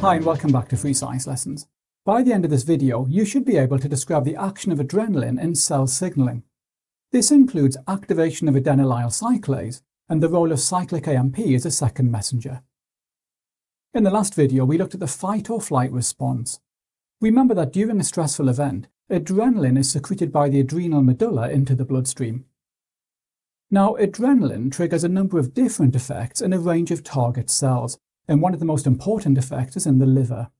Hi and welcome back to Free Science Lessons. By the end of this video, you should be able to describe the action of adrenaline in cell signaling. This includes activation of adenylyl cyclase and the role of cyclic AMP as a second messenger. In the last video, we looked at the fight or flight response. Remember that during a stressful event, adrenaline is secreted by the adrenal medulla into the bloodstream. Now, adrenaline triggers a number of different effects in a range of target cells, and one of the most important effects is in the liver.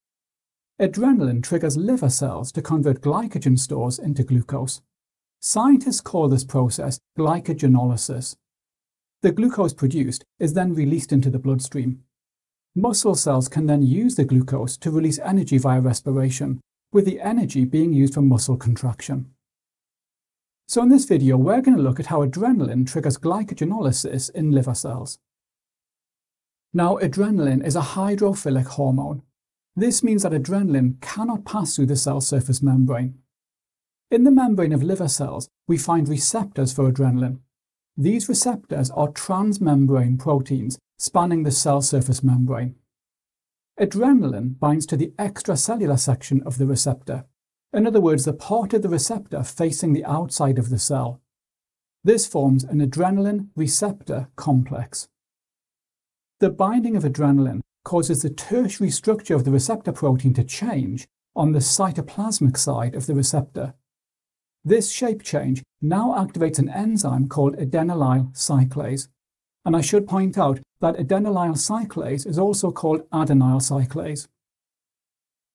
Adrenaline triggers liver cells to convert glycogen stores into glucose. Scientists call this process glycogenolysis. The glucose produced is then released into the bloodstream. Muscle cells can then use the glucose to release energy via respiration, with the energy being used for muscle contraction. So in this video, we're going to look at how adrenaline triggers glycogenolysis in liver cells. Now, adrenaline is a hydrophilic hormone. This means that adrenaline cannot pass through the cell surface membrane. In the membrane of liver cells, we find receptors for adrenaline. These receptors are transmembrane proteins spanning the cell surface membrane. Adrenaline binds to the extracellular section of the receptor, in other words, the part of the receptor facing the outside of the cell. This forms an adrenaline receptor complex. The binding of adrenaline causes the tertiary structure of the receptor protein to change on the cytoplasmic side of the receptor. This shape change now activates an enzyme called adenylyl cyclase. And I should point out that adenylyl cyclase is also called adenyl cyclase.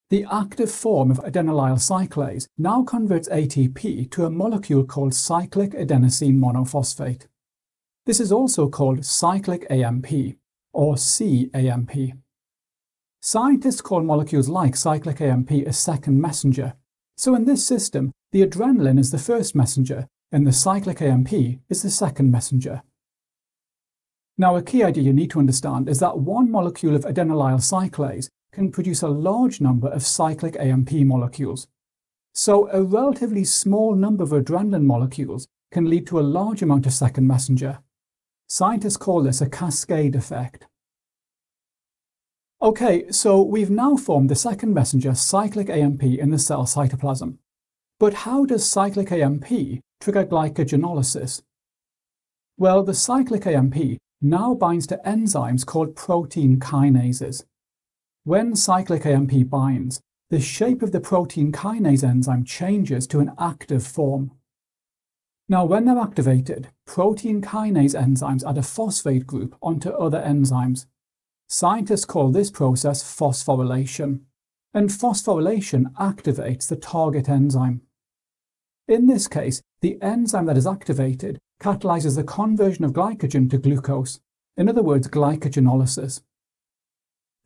The active form of adenylyl cyclase now converts ATP to a molecule called cyclic adenosine monophosphate. This is also called cyclic AMP or CAMP. Scientists call molecules like cyclic AMP a second messenger. So in this system, the adrenaline is the first messenger and the cyclic AMP is the second messenger. Now, a key idea you need to understand is that one molecule of adenylyl cyclase can produce a large number of cyclic AMP molecules. So, a relatively small number of adrenaline molecules can lead to a large amount of second messenger. Scientists call this a cascade effect. Okay, so we've now formed the second messenger, cyclic AMP, in the cell cytoplasm. But how does cyclic AMP trigger glycogenolysis? Well, the cyclic AMP now binds to enzymes called protein kinases. When cyclic AMP binds, the shape of the protein kinase enzyme changes to an active form. Now, when they're activated, protein kinase enzymes add a phosphate group onto other enzymes. Scientists call this process phosphorylation, and phosphorylation activates the target enzyme. In this case, the enzyme that is activated catalyzes the conversion of glycogen to glucose, in other words, glycogenolysis.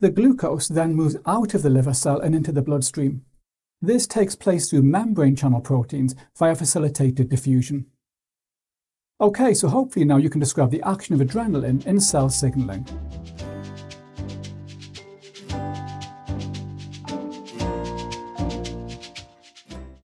The glucose then moves out of the liver cell and into the bloodstream, this takes place through membrane channel proteins via facilitated diffusion. Okay, so hopefully now you can describe the action of adrenaline in cell signaling.